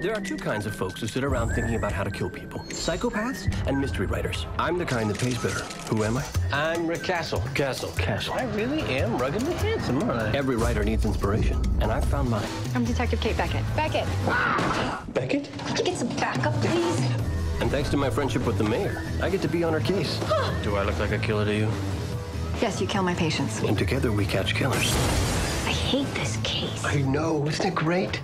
There are two kinds of folks who sit around thinking about how to kill people psychopaths and mystery writers. I'm the kind that pays better. Who am I? I'm Rick Castle. Castle, Castle. I really am ruggedly handsome, aren't I? Every writer needs inspiration, and I've found mine. I'm Detective Kate Beckett. Beckett! Beckett? Could you get some backup, please? And thanks to my friendship with the mayor, I get to be on her case. Do I look like a killer to you? Yes, you kill my patience. And together we catch killers. I hate this case. I know, isn't it great?